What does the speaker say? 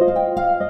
you